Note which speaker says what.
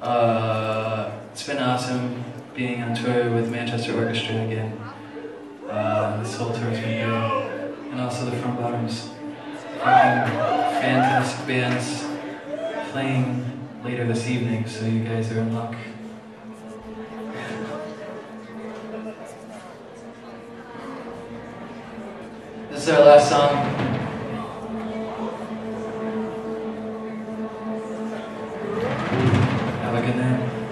Speaker 1: Uh, it's been awesome being on tour with Manchester Orchestra again. Uh, this whole tour's been great. And also the Front Bottoms. Fantastic bands playing later this evening, so you guys are in luck. This is our last song. A good night.